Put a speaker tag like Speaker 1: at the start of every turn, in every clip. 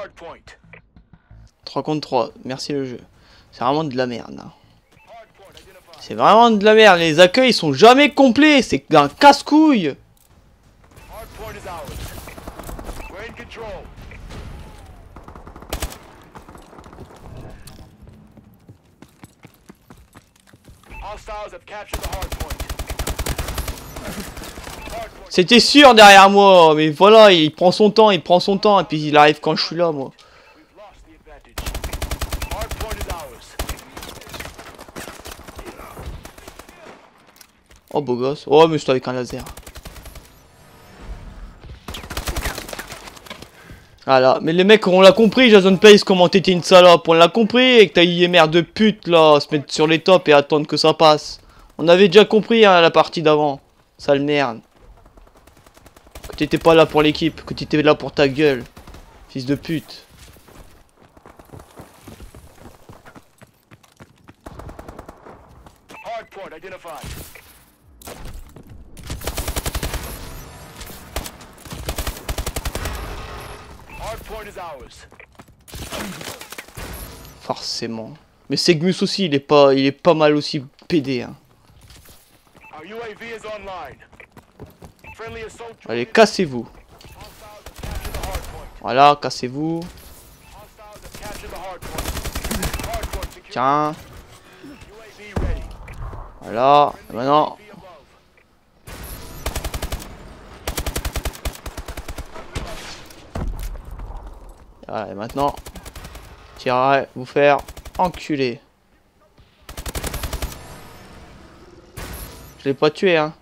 Speaker 1: Hardpoint.
Speaker 2: 3 contre 3. Merci le jeu. C'est vraiment de la merde. hein. C'est vraiment de la merde. Les accueils ils sont jamais complets. C'est un casse-couille. C'était sûr derrière moi. Mais voilà, il prend son temps, il prend son temps. Et puis il arrive quand je suis là, moi. Oh, beau gosse. Oh, mais c'est avec un laser. Voilà, mais les mecs, on l'a compris, Jason Pace, comment t'étais une salope. On l'a compris, et que t'as IMR de pute, là, se mettre sur les tops et attendre que ça passe. On avait déjà compris, hein, la partie d'avant. Sale merde. Que t'étais pas là pour l'équipe, que t'étais là pour ta gueule. Fils de pute.
Speaker 1: Hardpoint identified. Hardpoint is ours.
Speaker 2: Forcément. Mais Segmus aussi, il est pas, il est pas mal aussi pédé, hein.
Speaker 1: Our UAV is online.
Speaker 2: Allez, cassez-vous. Voilà, cassez-vous. Tiens, voilà. Et maintenant. Voilà, et maintenant, t'iras vous faire enculer. Je l'ai pas tué, hein.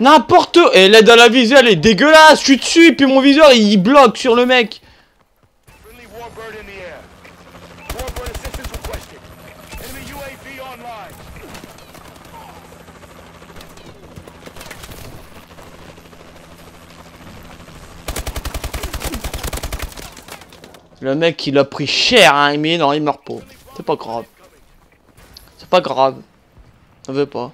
Speaker 2: N'importe Et l'aide à la visée, elle est dégueulasse. Je suis dessus, et puis mon viseur, il bloque sur le mec. Le mec, il a pris cher, hein, mais non, il meurt pas. C'est pas grave. C'est pas grave. On veut pas.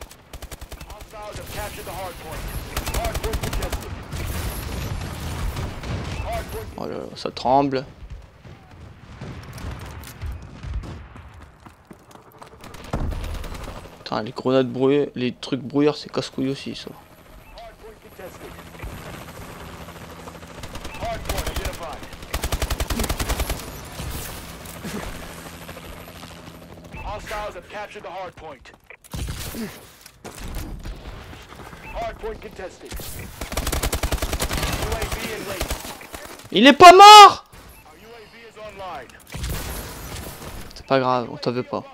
Speaker 2: Oh là là, ça tremble. Putain, les grenades brouillées, les trucs brouillards, c'est casse-couille aussi, ça.
Speaker 1: Hostiles have captured the hardpoint. Hardpoint contested. UAV in late.
Speaker 2: Il est pas mort. C'est pas grave, on t'en veut pas.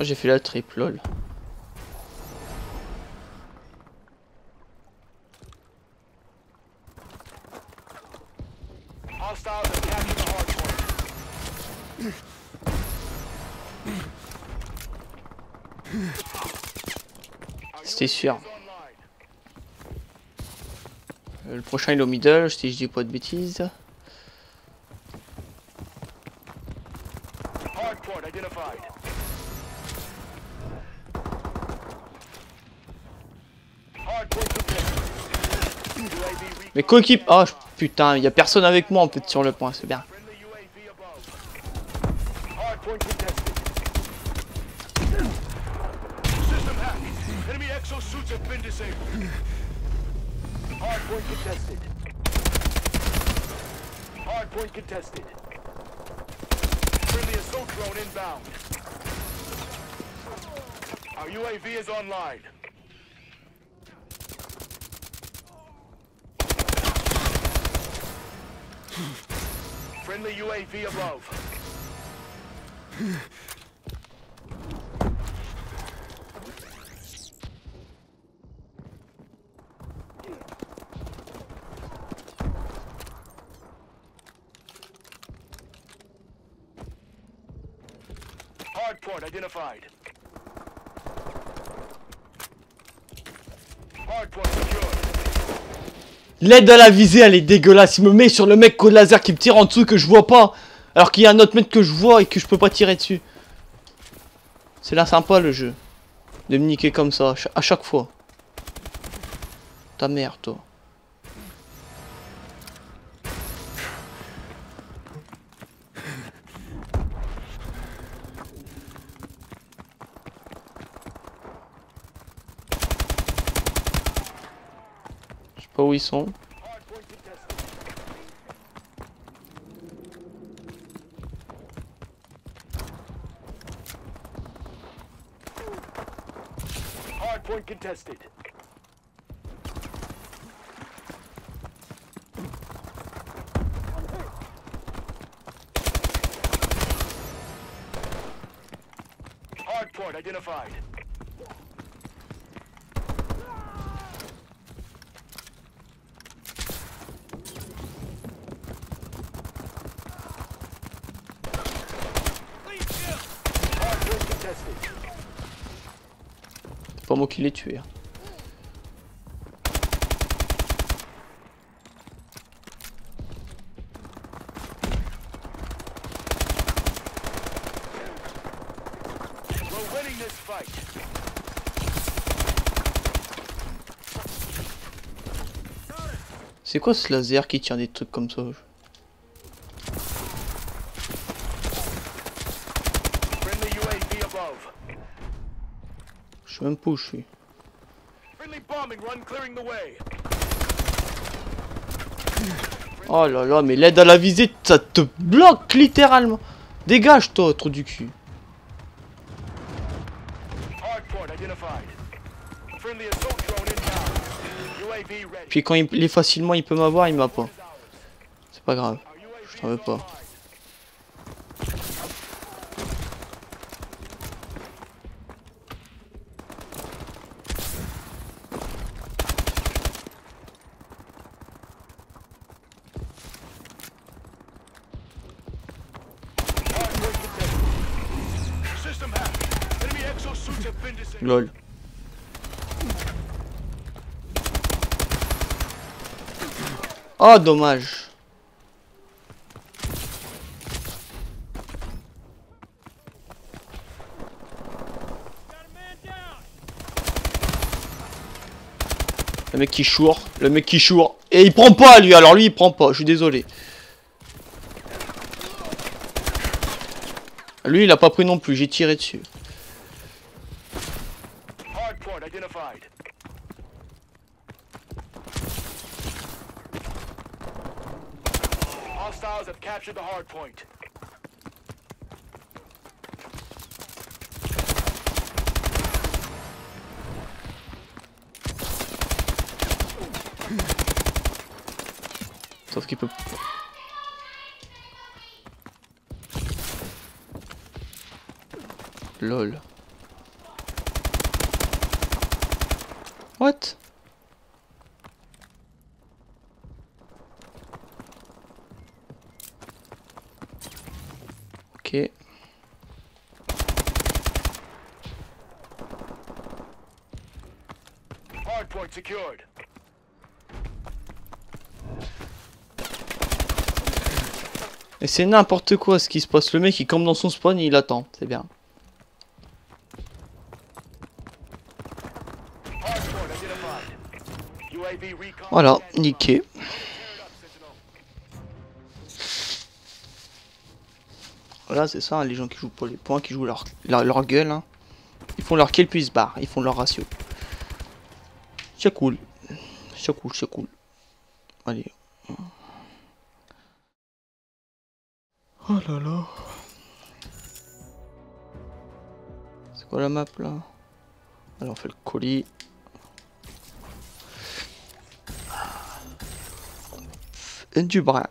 Speaker 2: J'ai fait la triple, lol.
Speaker 1: Hostiles have captured the hardpoint. Our
Speaker 2: C'était sûr. Euh, Le prochain, il est au middle, si je dis pas de bêtises. Mais coéquipe... Oh, putain, il y a personne avec moi, en fait, sur le point, c'est bien.
Speaker 1: Enemy exosuits have been disabled. Hardpoint contested. Hardpoint contested. Friendly assault drone inbound. Our UAV is online. Friendly UAV above.
Speaker 2: L'aide à la visée, elle est dégueulasse. Il me met sur le mec au laser qui me tire en dessous que je vois pas. Alors qu'il y a un autre mec que je vois et que je peux pas tirer dessus. C'est là sympa le jeu. De me niquer comme ça, à chaque fois. Ta mère, toi. Pas où ils sont.
Speaker 1: Hardpoint contested. Hardpoint. Identified.
Speaker 2: Hein. C'est quoi ce laser qui tient des trucs comme ça
Speaker 1: Friendly UAV above.
Speaker 2: Je sais même pas où je suis. Oh là là, mais l'aide à la visée, ça te bloque littéralement. Dégage toi, trou du cul. Puis quand il est facilement, il peut m'avoir, il m'a pas. C'est pas grave. Je t'en veux pas.
Speaker 1: online. Hardpoint contested. System hacked. Enemy exosuits have been disabled.
Speaker 2: Lol. Oh, dommage. Le mec qui choure, le mec qui choure. Et il prend pas lui, alors lui il prend pas, je suis désolé. Lui il a pas pris non plus, j'ai tiré dessus.
Speaker 1: Hardpoint identified. Hostiles have captured the hardpoint.
Speaker 2: Sauf qu'il peut. Lol. What Ok.
Speaker 1: Hardpoint secured.
Speaker 2: Et c'est n'importe quoi ce qui se passe. Le mec il campe dans son spawn et il attend. C'est bien.
Speaker 1: Hardpoint identified. UAV recon.
Speaker 2: Voilà, niqué. Voilà, c'est ça, hein, les gens qui jouent pour les points, qui jouent leur, leur, leur gueule. hein. Ils font leur kill puis ils se barrent. Ils font leur ratio. C'est cool. C'est cool, c'est cool. Allez. Oh là là. C'est quoi la map là? Alors on fait le colis. Et du bras.